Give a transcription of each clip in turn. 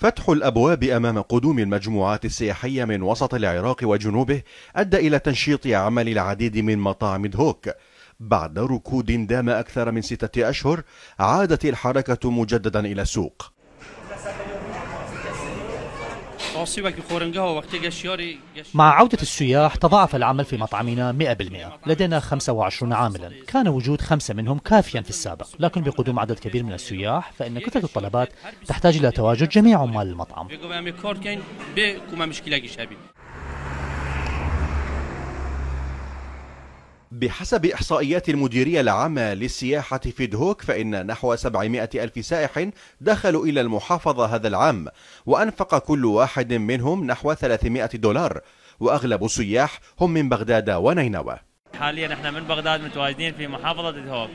فتح الأبواب أمام قدوم المجموعات السياحية من وسط العراق وجنوبه أدى إلى تنشيط عمل العديد من مطاعم دهوك بعد ركود دام أكثر من ستة أشهر عادت الحركة مجددا إلى السوق. مع عودة السياح تضاعف العمل في مطعمنا 100% لدينا 25 عاملا. كان وجود خمسة منهم كافيا في السابق. لكن بقدوم عدد كبير من السياح فإن كثرة الطلبات تحتاج إلى تواجد جميع عمال المطعم. بحسب إحصائيات المديرية العامة للسياحة في دهوك فإن نحو 700 ألف سائح دخلوا إلى المحافظة هذا العام وأنفق كل واحد منهم نحو 300 دولار وأغلب السياح هم من بغداد ونينوى. حاليا إحنا من بغداد متواجدين في محافظة دهوك.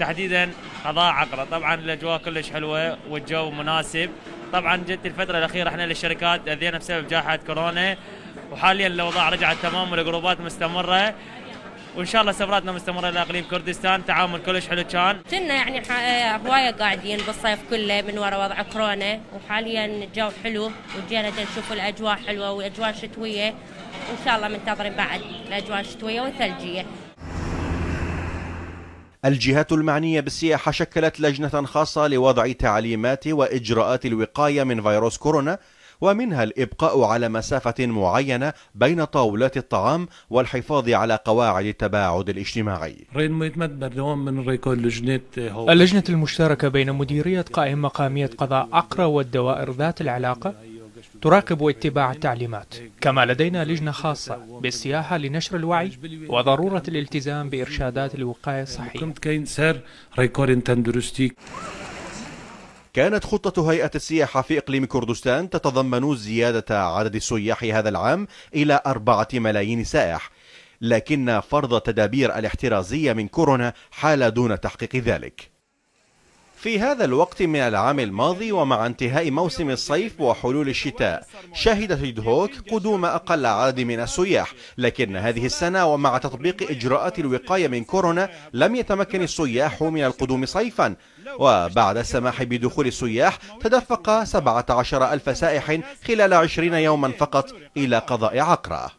تحديدا قضاء عقرة طبعا الأجواء كلش حلوة والجو مناسب. طبعا جت الفترة الأخيرة إحنا للشركات أذينا بسبب جائحة كورونا وحاليا الأوضاع رجعت تمام والجروبات مستمرة. وإن شاء الله سفراتنا مستمرة لاقليم كردستان. تعامل كلش حلو كان. كنا يعني هواية قاعدين بالصيف كله من وراء وضع كورونا وحاليا الجو حلو وجينا نشوف الأجواء حلوة وأجواء شتوية. وإن شاء الله منتظرين بعد الأجواء الشتوية والثلجية. الجهات المعنية بالسياحة شكلت لجنة خاصة لوضع تعليمات وإجراءات الوقاية من فيروس كورونا ومنها الإبقاء على مسافة معينة بين طاولات الطعام والحفاظ على قواعد التباعد الاجتماعي. اللجنة المشتركة بين مديرية قائم مقامية قضاء عقرة والدوائر ذات العلاقة تراقب اتباع التعليمات. كما لدينا لجنة خاصة بالسياحة لنشر الوعي وضرورة الالتزام بإرشادات الوقاية الصحية. كانت خطة هيئة السياحة في إقليم كردستان تتضمن زيادة عدد السياح هذا العام إلى أربعة ملايين سائح. لكن فرض تدابير الاحترازية من كورونا حال دون تحقيق ذلك. في هذا الوقت من العام الماضي ومع انتهاء موسم الصيف وحلول الشتاء شهدت دهوك قدوم أقل عدد من السياح لكن هذه السنة ومع تطبيق إجراءات الوقاية من كورونا لم يتمكن السياح من القدوم صيفا. وبعد السماح بدخول السياح تدفق 17 ألف سائح خلال 20 يوما فقط إلى قضاء عقرة.